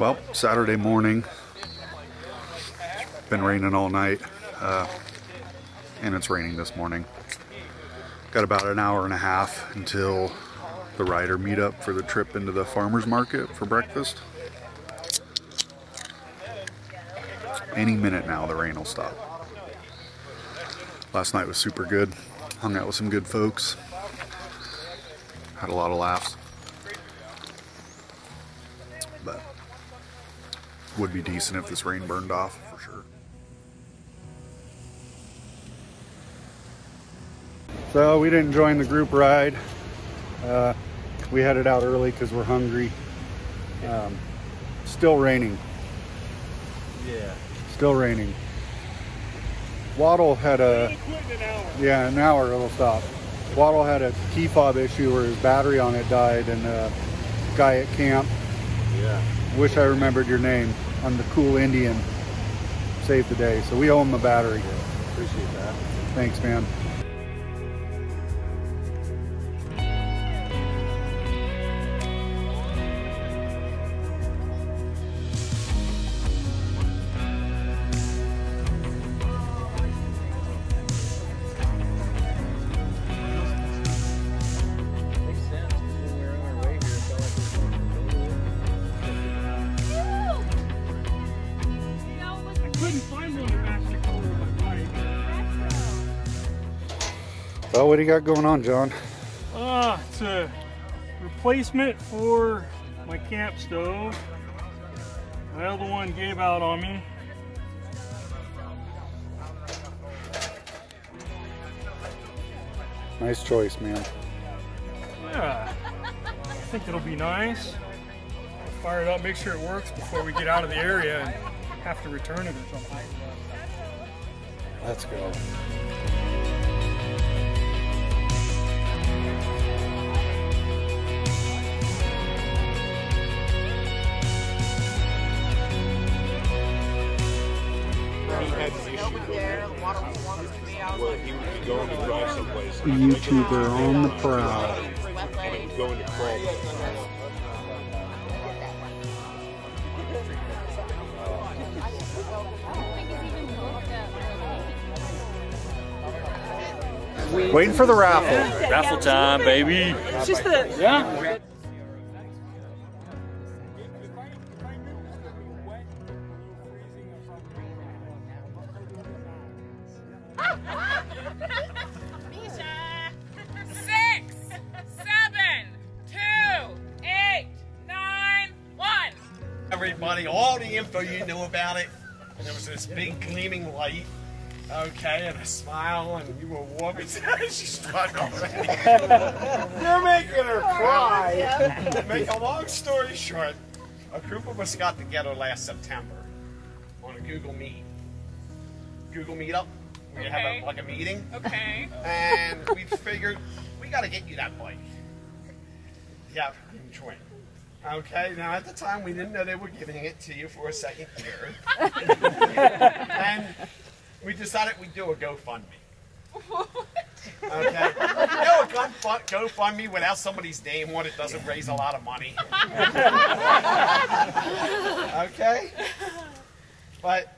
Well, Saturday morning. It's been raining all night, uh, and it's raining this morning. Got about an hour and a half until the rider meetup for the trip into the farmer's market for breakfast. Any minute now, the rain will stop. Last night was super good. Hung out with some good folks. Had a lot of laughs. Would be decent if this rain burned off for sure. So we didn't join the group ride. Uh, we headed out early because we're hungry. Um, still raining. Yeah. Still raining. Waddle had a yeah an hour it'll stop. Waddle had a key fob issue where his battery on it died, and a guy at camp Yeah. wish I remembered your name on the cool Indian saved the day. So we owe him a battery. Appreciate that. Thanks, man. Couldn't find one that matched color of my. Well, what do you got going on, John? Ah, it's a replacement for my camp stove. The other one gave out on me. Nice choice, man. Yeah, I think it'll be nice. Fire it up, make sure it works before we get out of the area and have to return it or something. Let's go. he had an issue where he would be going to drive someplace. YouTuber on the prowl. Waiting for the raffle. Raffle time, baby. It's just the Yeah? Six, seven, two, eight, nine, one. everybody all the info you knew about it. And there was this big gleaming light. Okay, and a smile, and you were warming. she started already. You're making her cry. To Make a long story short, a group of us got together last September on a Google Meet. Google Meetup. We have Okay. a, like a meeting, Okay. and we figured we got to get you that bike. The African Twin. Okay, now at the time we didn't know they were giving it to you for a second year. and we decided we'd do a GoFundMe. Okay? You know, a GoFund- GoFundMe without somebody's name on it doesn't raise a lot of money. okay? But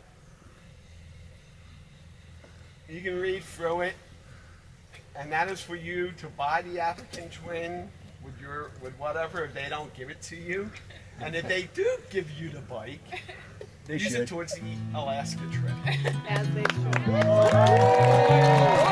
you can read through it, and that is for you to buy the African twin with your with whatever if they don't give it to you. And if they do give you the bike, They use it towards the Alaska trip. as they should.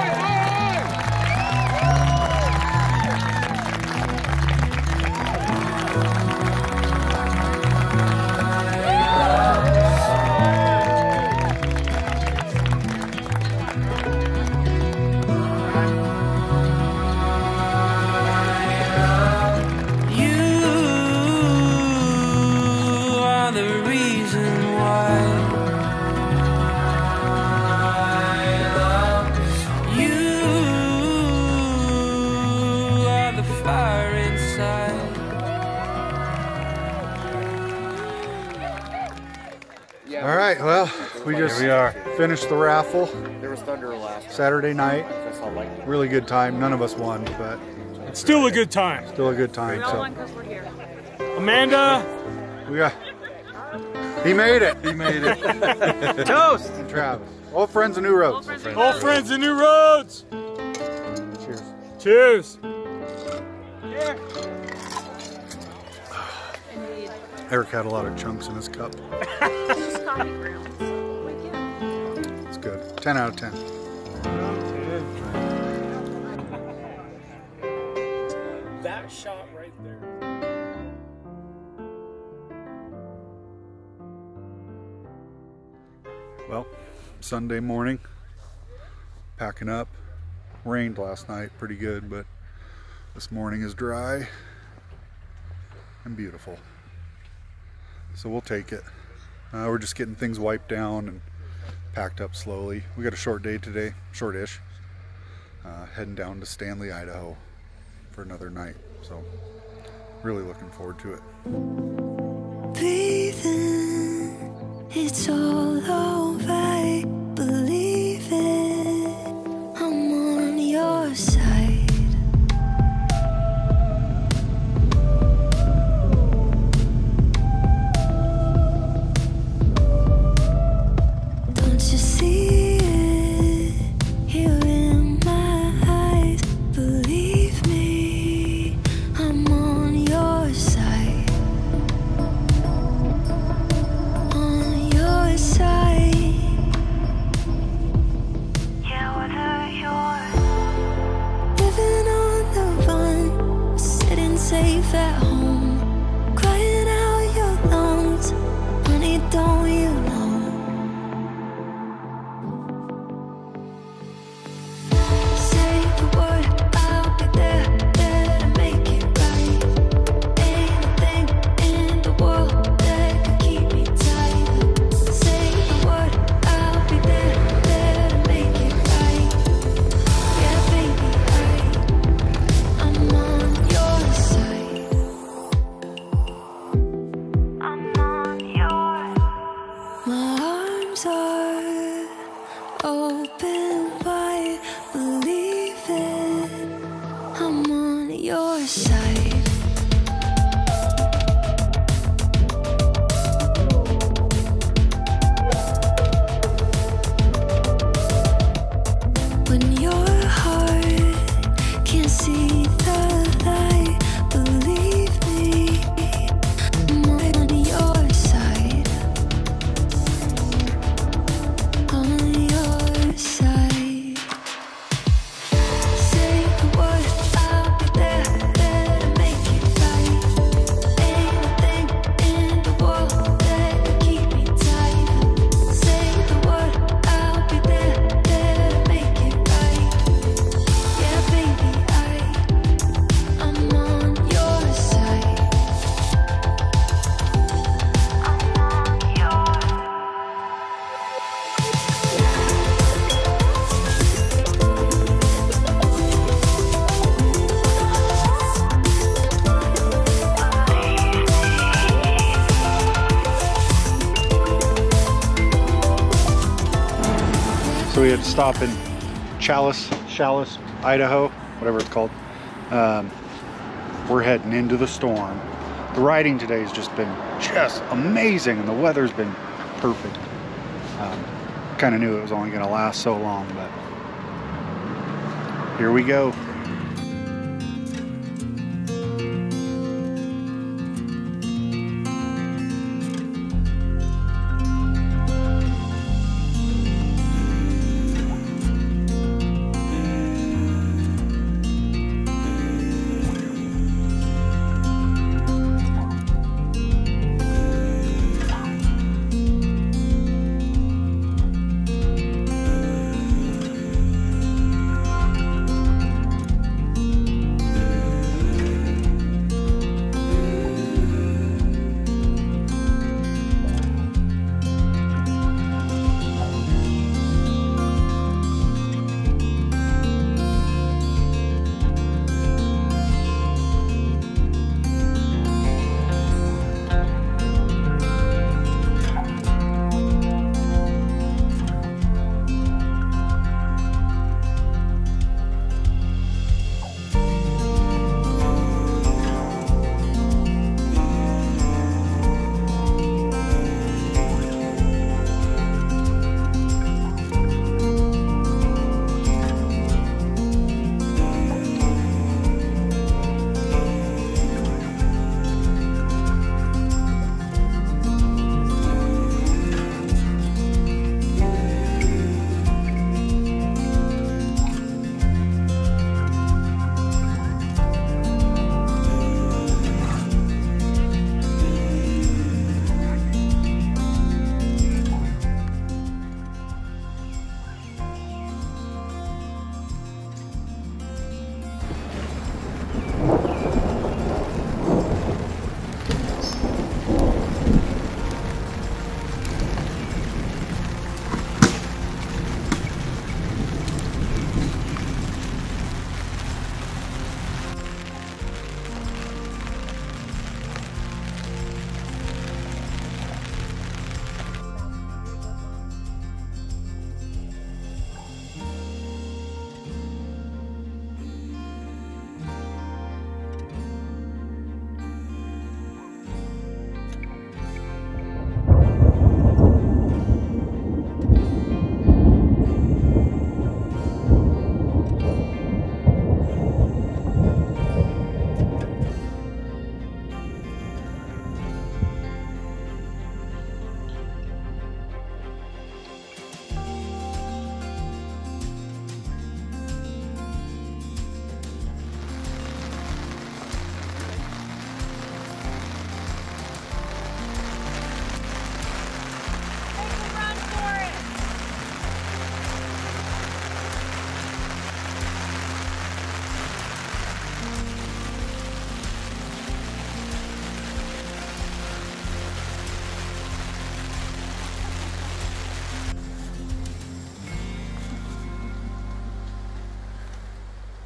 finished the raffle There was thunder last. Saturday night. That's all like Really good time. None of us won, but It's still a good time. still a good time. We all So won because we're here. Amanda, we got He made it. He made it. Toast. And Travis. Old friends and new roads. Old friends and new roads. Cheers. Cheers. Eric had a lot of chunks in his cup. Good. 10 out of 10. That shot right there. Well, Sunday morning, packing up. Rained last night pretty good, but this morning is dry and beautiful. So we'll take it. Uh, we're just getting things wiped down and packed up slowly. We got a short day today, short-ish. Uh, heading down to Stanley, Idaho for another night. So really looking forward to it. breathing. It's all over. Stop in Challis, Challis, Idaho, whatever it's called. Um, we're heading into the storm. The riding today has just been just amazing, and the weather's been perfect. Um, kind of knew it was only going to last so long, but here we go.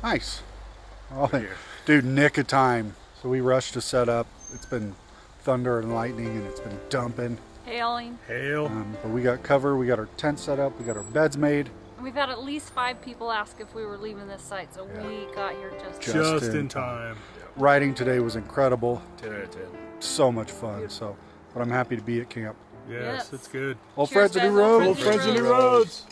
Nice. Oh, dude, nick of time. So we rushed to set up. It's been thunder and lightning, and it's been dumping. Hailing. Hail. Um, but we got cover. We got our tent set up. We got our beds made. We've had at least five people ask if we were leaving this site, so we got here just. Just Just in in time. Riding today was incredible. 10 out of 10. So much fun. So, but I'm happy to be at camp. Yes, Yes. it's good. Old Cheers, friends of New roads. Old friends of the Roads. roads.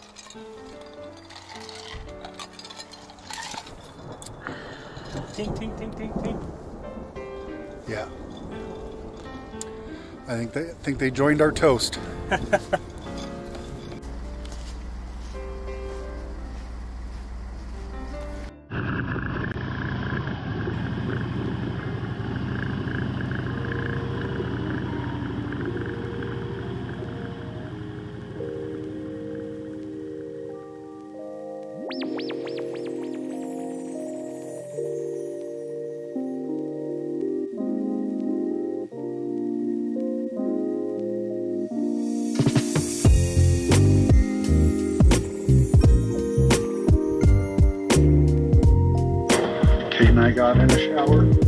Tink, tink, tink, tink, tink. Yeah. I think they think they joined our toast. I got in the shower.